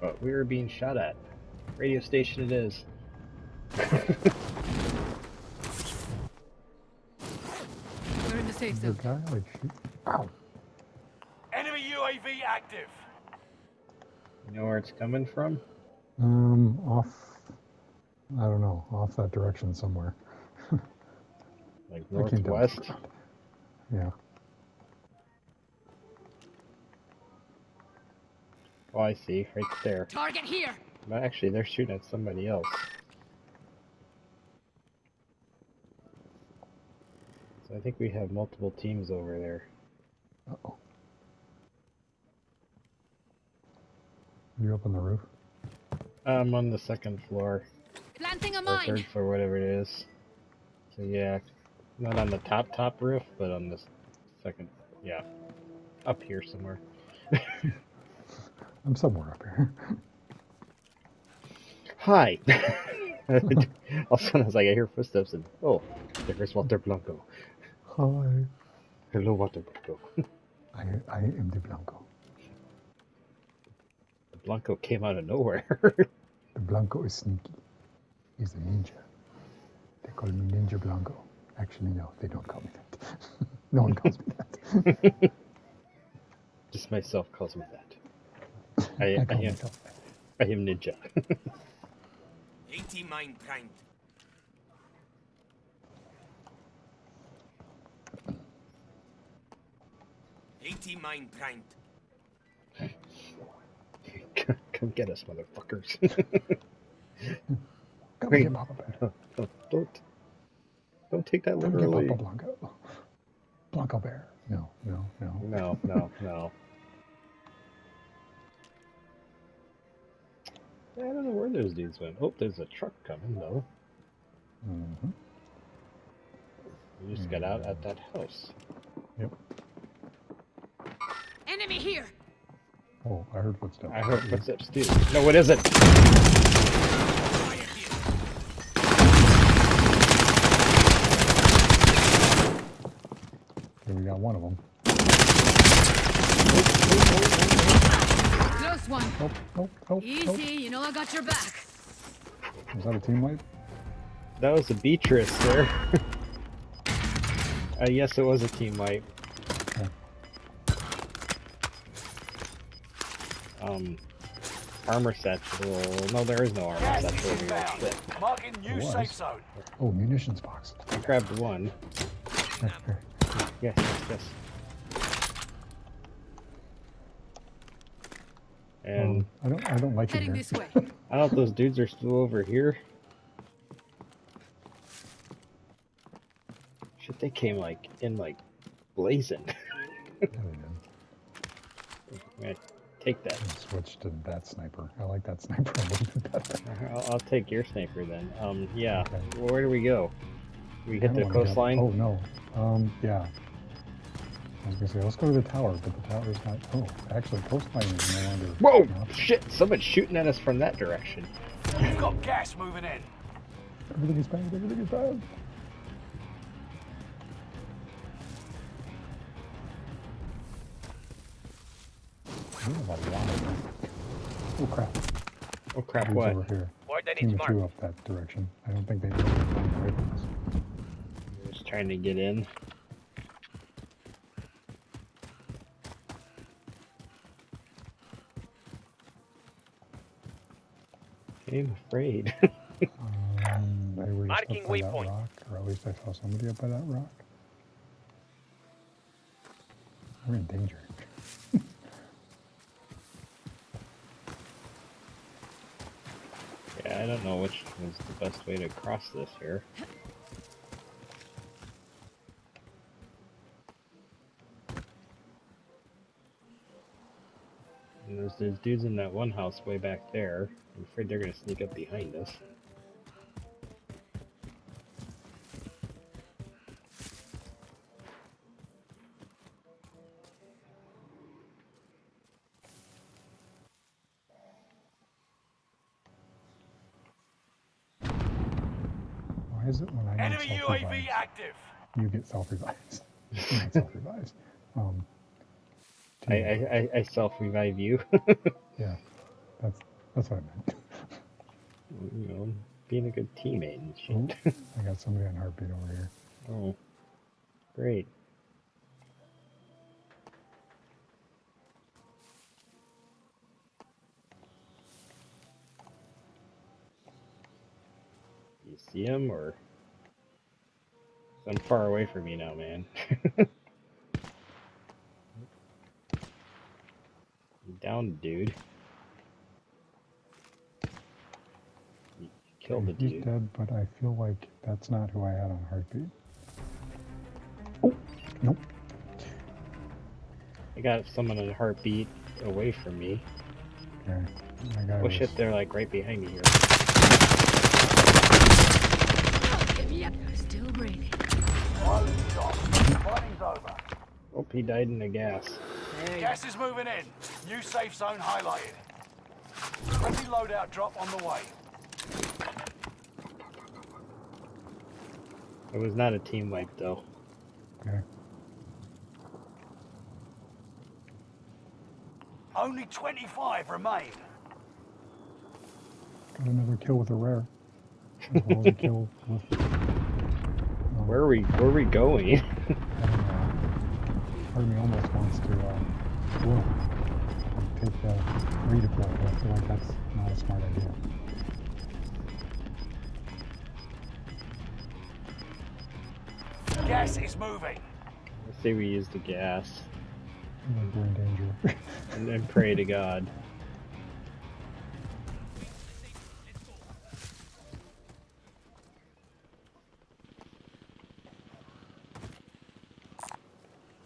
But we were being shot at. Radio station it is. We're in the safe The zone. guy like shoot. Ow. Enemy UAV active. You know where it's coming from? Um, off. I don't know. Off that direction somewhere. Like I can't northwest? Yeah. Oh, I see. Right there. Target here. But actually, they're shooting at somebody else. So I think we have multiple teams over there. Uh oh. You're up on the roof? I'm on the second floor, Planting a or mine. third floor, whatever it is. So yeah, not on the top top roof, but on the second. Yeah, up here somewhere. I'm somewhere up here. Hi. All of a sudden, I was like, I hear footsteps, and oh, there's Walter Blanco. Hi. Hello, Walter Blanco. I, I am the Blanco. The Blanco came out of nowhere. The Blanco is sneaky. He's a ninja. They call me Ninja Blanco. Actually, no, they don't call me that. no one calls me that. Just myself calls me that. I, I, I call am, myself that. I am ninja. AT mine primed. AT mine primed. Come get us, motherfuckers. Come Wait. get Papa Bear. don't, don't, don't take that Come get literally. Papa Blanco. Blanco Bear. No, no, no. No, no, no. I don't know where those dudes went. Oh, there's a truck coming though. hmm We just got out at that house. Yep. Enemy here. Oh, I heard footsteps. I heard footsteps too. No, what is it? Here. We got one of them. Close one. Nope, nope, nope, Easy. nope. You know I got your back. Was that a team wipe? That was a Beatrice there. uh, yes, it was a team wipe. Okay. Um, armor satchel. No, there is no armor Gas satchel is over Shit. Marking new safe zone. Oh, munitions box. I grabbed one. Here, here. Yes, yes, yes. And Um, I don't, I don't like it Heading here. this way. I don't know if those dudes are still over here. Shit, they came like in like blazing. Yeah, they did. Take that. Switch to that sniper. I like that sniper a little bit better. I'll, I'll take your sniper then. Um, yeah. Okay. Where do we go? We hit the wanna get- coastline. Oh no. Um, yeah. I was gonna say let's go to the tower, but the tower is not. Oh, actually, coastline is no longer. Whoa! an option. Shit! Someone's shooting at us from that direction. You've got gas moving in. Everything is bad. Everything is bad. We have a lot of them. Oh crap! Oh crap! Dude's What? over here? Coordinates Team of marked. two up that direction. I don't think they know they're going away from us. Just trying to get in. I'm afraid. Um, they were Marking up waypoint. rock, or at least I saw somebody up by that rock. We're in danger. yeah, I don't know which was the best way to cross this here. And there's dudes in that one house way back there. I'm afraid they're gonna sneak up behind us. Why is it when I Enemy get UAV self-revised, active. you get self-revised? Not self-revised. Um, I, I, I, self revive you. yeah, that's That's what I meant. You know, being a good teammate and shit. I got somebody on heartbeat over here. oh, great. You see him or? I'm far away from you now, man. down, dude. You killed the He's dude. dead, but I feel like that's not who I had on heartbeat. Oh, nope. I got someone in a heartbeat away from me. Okay. My guy Oh was, shit, they're like right behind me here. Give. Still breathing. Island stop. Fighting's over. Oh, he died in the gas. There you Gas is moving in. New safe zone highlighted. Friendly loadout drop on the way. It was not a team wipe though. Okay. Only 25 remain. Got another kill with a rare. As well as a kill with. Where are we? Where are we going? I don't know. Part of me almost wants to. Uh, whoa. Take the redeploy. but I feel like that's not a smart idea. Gas is moving. Let's say we use the gas I think we're in danger. and then pray to God.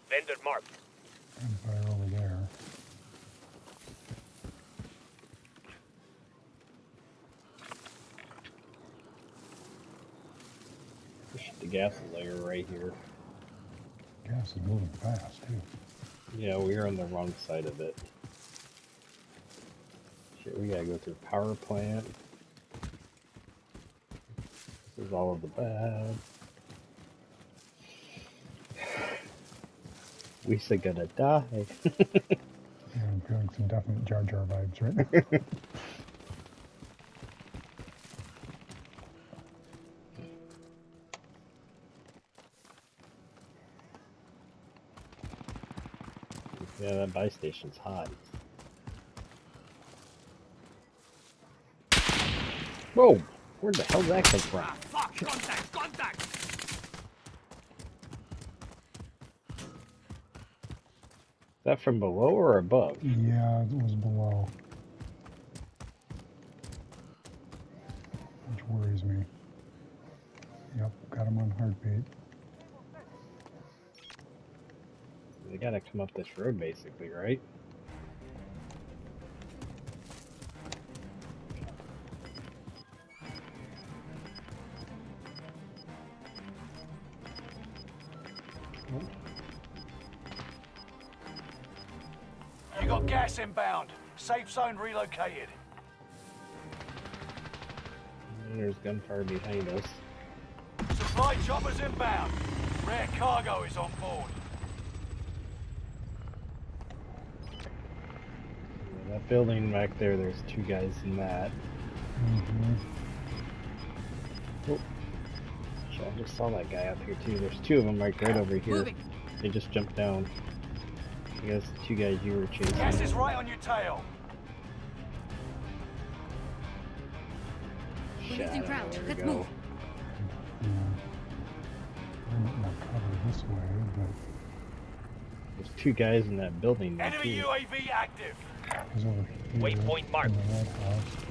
Vendor marked. and fire over there. Push the gas layer right here. Gas is moving fast too. Yeah, we are on the wrong side of it. Shit, we gotta go through power plant. This is all of the bad. We still gonna die. Yeah, I'm feeling some definite Jar Jar vibes right now. yeah, that buy station's hot. Whoa! Where the hell did that come from? Ah, fuck! Contact! Contact! Is that from below or above? yeah, it was below. Which worries me. Yep, got him on heartbeat. They gotta come up this road basically, right? You got gas inbound. Safe zone relocated. And there's gunfire behind us. Supply choppers inbound. Rare cargo is on board. Yeah, that building back there, there's two guys in that. hmm Shit, I just saw that guy up here too. There's two of them like right over here. Moving. They just jumped down. I guess the two guys you were chasing. Gas is right on your tail. We're losing Shadow, ground. there we Let's go. move. Yeah. I might not cover this way, but There's two guys in that building there Enemy too. UAV active. he's over here. Waypoint marked. In the red house.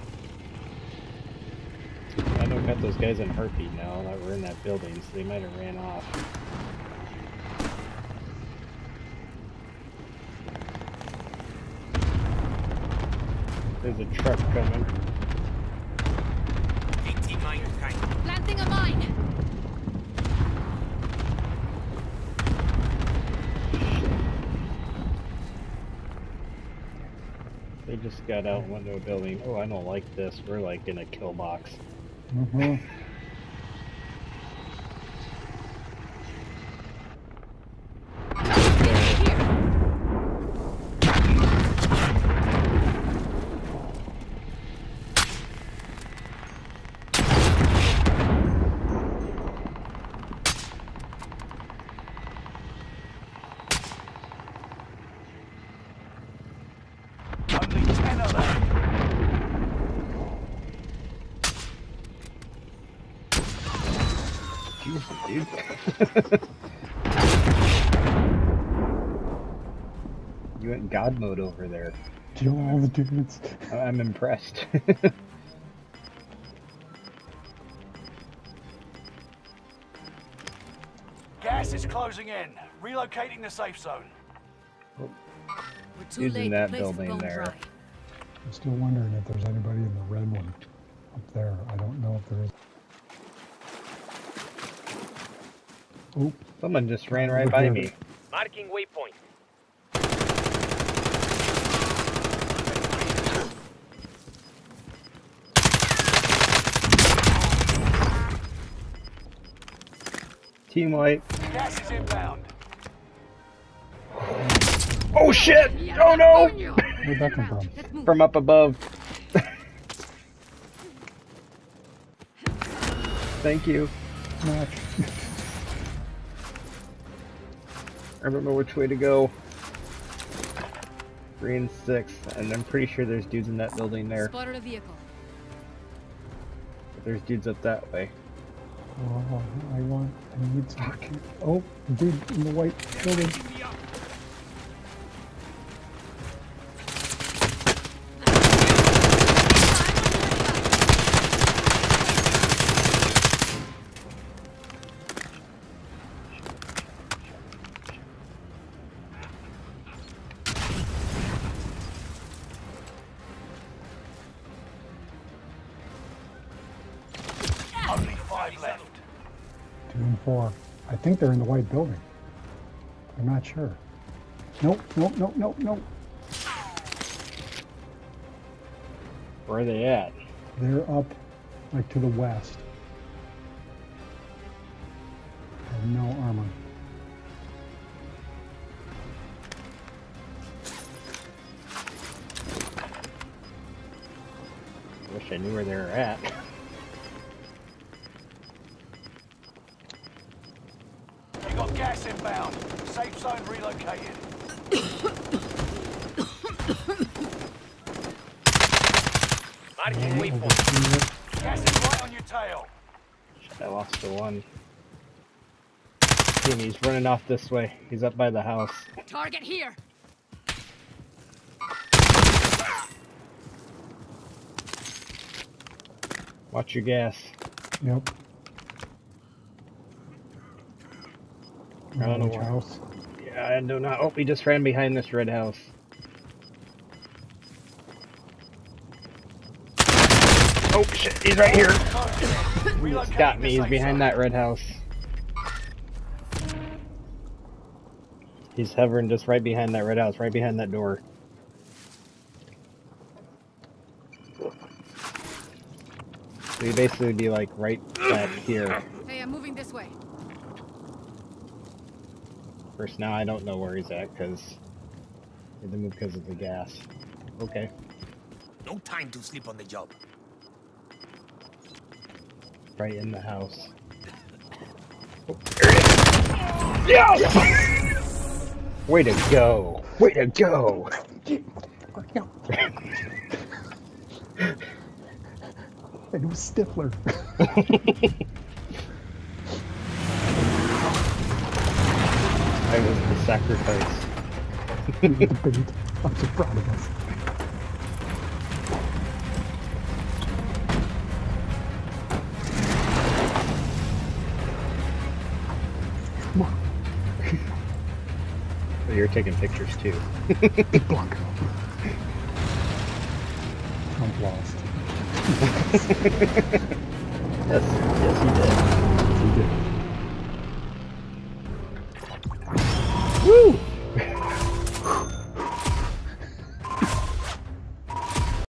I don't got those guys in heartbeat now that were in that building, so they might have ran off. There's a truck coming. 18 mine tank. Planting a mine. They just got out and went to a building. Oh, I don't like this. We're like in a kill box. Mhm. Here. Dude. you went God mode over there. Kill all the dudes. I- I'm impressed. Gas is closing in. Relocating the safe zone. We're too Using late. that the place building bone there. dry. I'm still wondering if there's anybody in the red one up there. I don't know if there is. Oh, Someone just ran right by me. Marking waypoint. Team white. Gas is inbound. Oh shit! Oh no! where'd that come from? From up above. Thank you. Match. I don't know which way to go. Three and six, and I'm pretty sure there's dudes in that building there. Spotted a vehicle. There's dudes up that way. Oh, I want. I need some. Oh, dude in the white building. Four. I think they're in the white building. I'm not sure. Nope, nope, nope, nope, nope. Where are they at? They're up, like to the west. Have no armor. Wish I knew where they were at. zone. Marking waypoint. Gas is right on your tail. Shit, I lost the one. See he's running off this way. He's up by the house. Target here. Watch your gas. Yep. I don't know Which house. I do not. Oh, he just ran behind this red house. Oh shit, he's right here. Relocating Got me. He's behind that red house. He's hovering just right behind that red house, right behind that door. So you basically be like right back here. Hey, I'm moving this way. First, now I don't know where he's at because he had to move because of the gas. Okay. No time to sleep on the job. Right in the house. Oh, there it is. Yes! Way to go! Way to go! It was Stifler. I was the sacrifice. He the bait. I'm so proud of us. Come on, you're taking pictures too. big Blanco. Trump lost. Yes, yes, you did. He did.